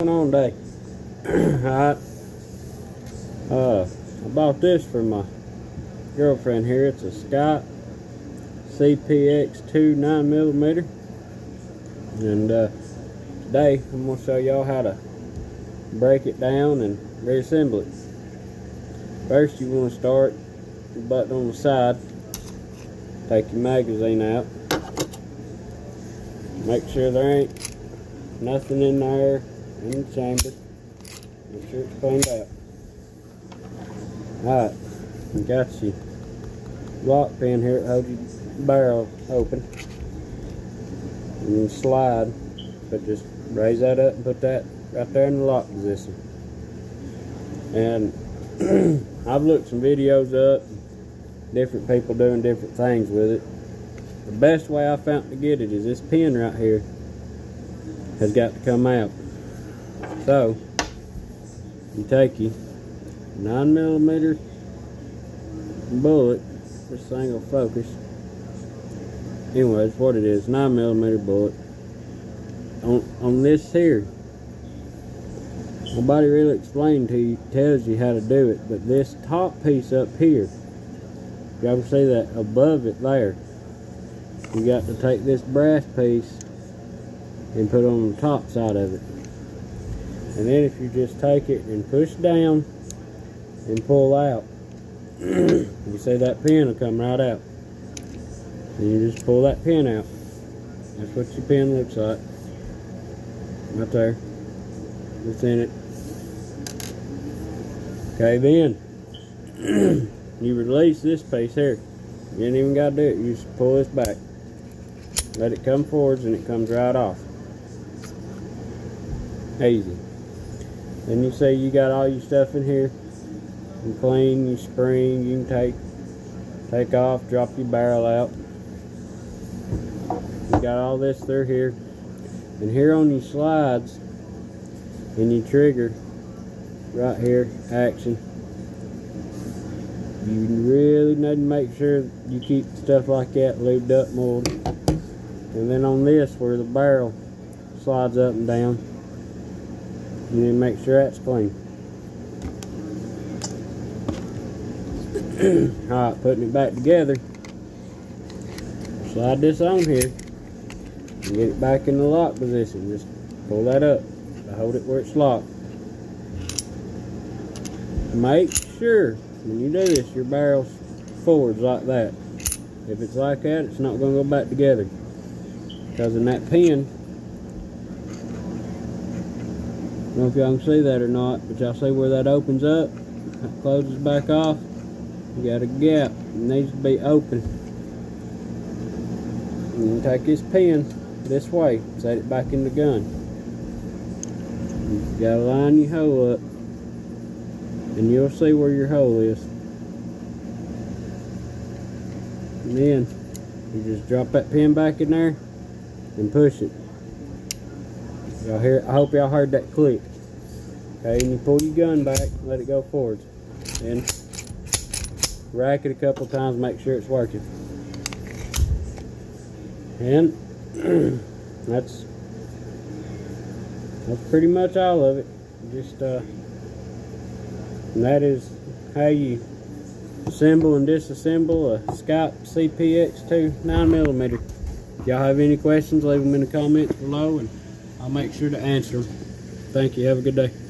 going on today? Alright. Uh, I bought this for my girlfriend here. It's a SCCY CPX2 9mm. And uh, today I'm going to show y'all how to break it down and reassemble it. First you want to start the button on the side. Take your magazine out. Make sure there ain't nothing in there in the chamber. Make sure it's cleaned out. Alright, you got you lock pin here that holds your barrel open. And you slide, but just raise that up and put that right there in the lock position. And I've looked some videos up, different people doing different things with it. The best way I found to get it is this pin right here has got to come out. So, you take your 9 millimeter bullet, this thing will focus. Anyways, what it is, 9 millimeter bullet. On, on this here, nobody really explained to you, tells you how to do it, but this top piece up here, you ever see that above it there, you got to take this brass piece and put on the top side of it. And then if you just take it and push down and pull out, you see that pin will come right out. And you just pull that pin out. That's what your pin looks like. Right there. Within it. Okay, then you release this piece here. You ain't even got to do it. You just pull this back. Let it come forwards and it comes right off. Easy. Then you say you got all your stuff in here. You clean, you spring, you can take take off, drop your barrel out. You got all this through here. And here on your slides and your trigger right here, action. You really need to make sure you keep stuff like that lubed up more. And then on this where the barrel slides up and down, need to make sure that's clean. Alright, putting it back together. Slide this on here. And get it back in the lock position. Just pull that up. Hold it where it's locked. Make sure when you do this, your barrel's forwards like that. If it's like that, it's not going to go back together. Because in that pin, I don't know if y'all can see that or not, but y'all see where that opens up, closes back off. You got a gap, it needs to be open. And you take this pin this way, set it back in the gun. You gotta line your hole up, and you'll see where your hole is. And then you just drop that pin back in there and push it. Y'all hear? I hope y'all heard that click. Okay, and you pull your gun back, let it go forward, and rack it a couple times, make sure it's working. And that's that's pretty much all of it. Just uh, that is how you assemble and disassemble a SCCY CPX2 9mm. If y'all have any questions, leave them in the comments below and I'll make sure to answer them. Thank you. Have a good day.